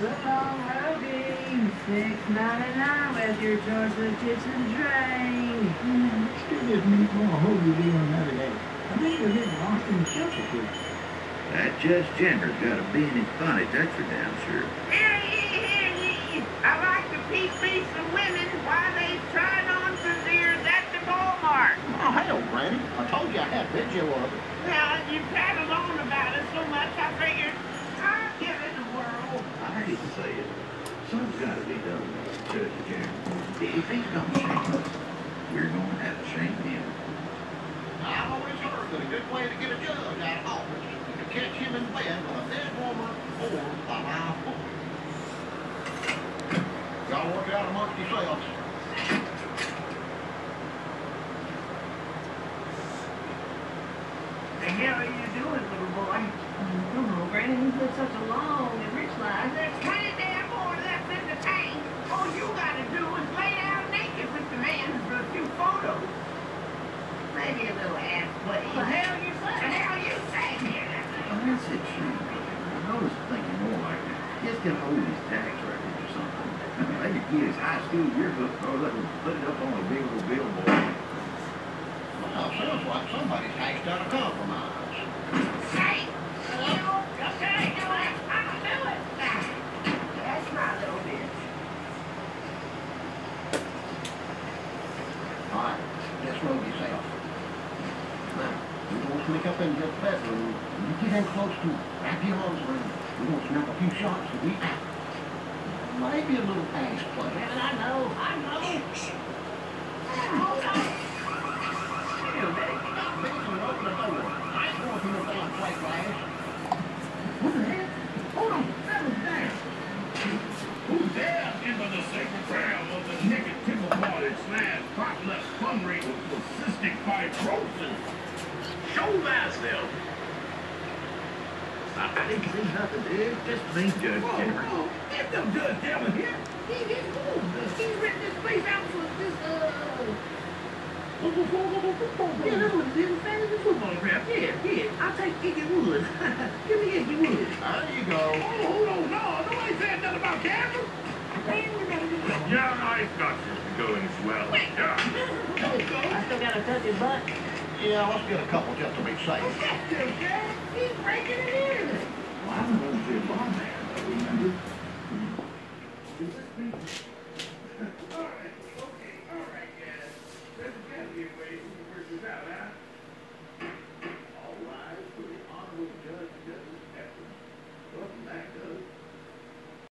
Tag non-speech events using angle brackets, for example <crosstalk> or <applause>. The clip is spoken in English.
So hugging, six ninety nine with your Georgia kitchen drain. Man, still just need more holy deal another day. I think we're getting lost in the shuffle here. That Judge Jenner's got a bean and funny, that's for damn sure. Hear ye, hear ye. I like to peep me some women while they trying on brassieres at the Walmart. Oh, hell, Granny. I told you I had video of it. Well, you prattled on about it so much, I figured I'd give it a whirl. I hate to say it. Something's gotta be done with If he's gonna shame us, we're gonna have to shame him. I've always heard that a good way to get a judge out of office is to catch him in bed with a dead woman or a live boy. Y'all work out amongst yourselves. The hell are you doing, little boy? Come on, Granny, you put such a long and rich life. There's plenty damn more left in the tank. All you gotta do is lay down naked with the man for a few photos. Maybe little ass play. What the hell you What the say? hell you say here? Oh, that's it, shame. I was thinking more like just get hold of his tax records or something. Maybe get his high school yearbook or let him put it up on a big old billboard. Well, sounds like somebody's hashed out a compromise. Hey, say you ask how to do it. That's my little bitch. All right, let's roll yourself. Now, we're gonna sneak up in your bedroom. When you get in close to it, wrap your arms around it. We're gonna snap a few shots and be out. Maybe a little ass play. I know, I know. Hold on. Here, baby. Benson, open the door. I ain't going through no damn plate glass. What the heck? That was there. Who dares enter the sacred of the naked timber-bodied slash pot-less hungry with cystic fibrosis? Show thyself. I, I didn't see nothing, dude. Just me, Judge Whoa, Jenner. whoa, there's no judge Jenner here. He did cool. He's written this place out for this, uh... Yeah, that's what it is. Fantasy football draft. Yeah, yeah. I'll take Ickey Wood. <laughs> Give me Ickey Wood. There you go. Oh, hold on, no, nobody said nothing about Cameron. Yeah, nice Dutchess going swell. Yeah. <laughs> I still gotta touch his butt. Yeah, let's get a couple just to be safe. He's breaking it in. Well,